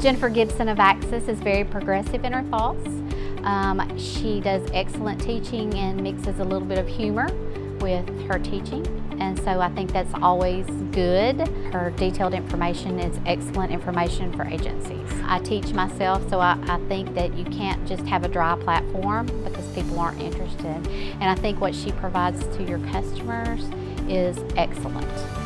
Jennifer Gibson of Axxess is very progressive in her thoughts. Um, she does excellent teaching and mixes a little bit of humor with her teaching and so I think that's always good. Her detailed information is excellent information for agencies. I teach myself so I, I think that you can't just have a dry platform because people aren't interested and I think what she provides to your customers is excellent.